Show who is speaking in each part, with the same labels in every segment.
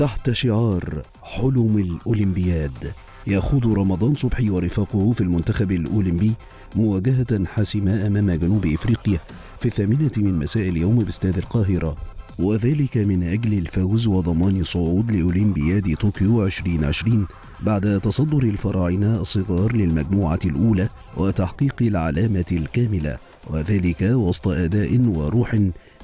Speaker 1: تحت شعار حلم الأولمبياد. يخوض رمضان صبحي ورفاقه في المنتخب الأولمبي مواجهة حاسمة أمام جنوب إفريقيا في الثامنة من مساء اليوم باستاد القاهرة. وذلك من أجل الفوز وضمان الصعود لأولمبياد طوكيو 2020 بعد تصدر الفراعنة الصغار للمجموعة الأولى وتحقيق العلامة الكاملة. وذلك وسط أداء وروح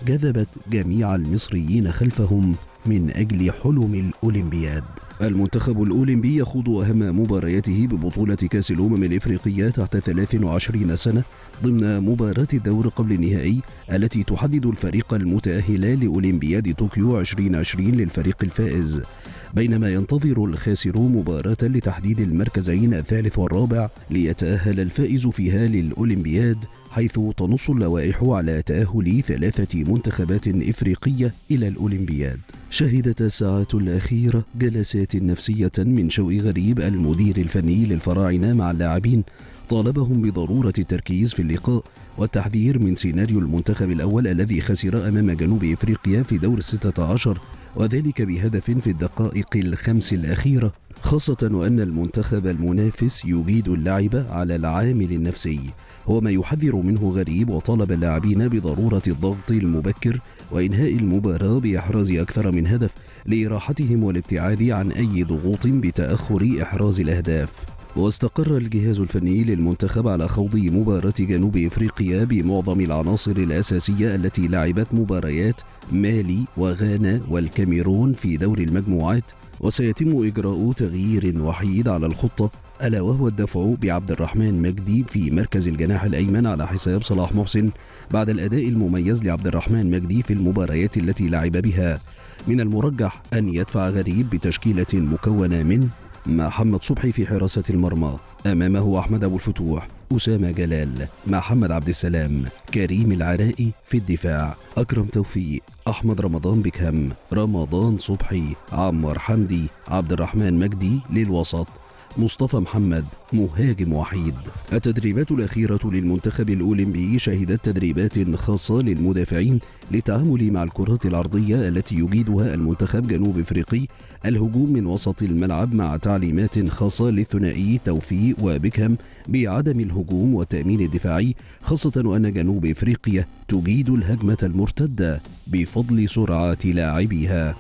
Speaker 1: جذبت جميع المصريين خلفهم. من أجل حلم الأولمبياد. المنتخب الأولمبي يخوض أهم مبارياته ببطولة كأس الأمم الإفريقية تحت 23 سنة ضمن مباراة الدور قبل النهائي التي تحدد الفريق المتأهل لأولمبياد طوكيو 2020 للفريق الفائز. بينما ينتظر الخاسر مباراة لتحديد المركزين الثالث والرابع ليتأهل الفائز فيها للأولمبياد حيث تنص اللوائح على تأهل ثلاثة منتخبات إفريقية إلى الأولمبياد. شهدت الساعات الأخيرة جلسات نفسية من شوقي غريب المدير الفني للفراعنة مع اللاعبين. طالبهم بضرورة التركيز في اللقاء والتحذير من سيناريو المنتخب الأول الذي خسر أمام جنوب إفريقيا في دور الستة عشر. وذلك بهدف في الدقائق الخمس الأخيرة خاصة وأن المنتخب المنافس يجيد اللعب على العامل النفسي. هو ما يحذر منه غريب وطالب اللاعبين بضرورة الضغط المبكر وإنهاء المباراة بإحراز أكثر من هدف لإراحتهم والابتعاد عن أي ضغوط بتأخر إحراز الأهداف. واستقر الجهاز الفني للمنتخب على خوض مباراة جنوب إفريقيا بمعظم العناصر الأساسية التي لعبت مباريات مالي وغانا والكاميرون في دور المجموعات. وسيتم إجراء تغيير وحيد على الخطة ألا وهو الدفع بعبد الرحمن مجدي في مركز الجناح الأيمن على حساب صلاح محسن بعد الأداء المميز لعبد الرحمن مجدي في المباريات التي لعب بها. من المرجح أن يدفع غريب بتشكيلة مكونة من محمد صبحي في حراسة المرمى. أمامه أحمد أبو الفتوح أسامة جلال محمد عبد السلام كريم العرائي في الدفاع أكرم توفيق أحمد رمضان بكهم رمضان صبحي عمار حمدي عبد الرحمن مجدي للوسط مصطفى محمد مهاجم وحيد. التدريبات الأخيرة للمنتخب الأولمبي شهدت تدريبات خاصة للمدافعين للتعامل مع الكرات العرضية التي يجيدها المنتخب جنوب إفريقي. الهجوم من وسط الملعب مع تعليمات خاصة للثنائي توفيق وبكهم بعدم الهجوم والتأمين الدفاعي خاصة وأن جنوب إفريقيا تجيد الهجمة المرتدة بفضل سرعة لاعبيها.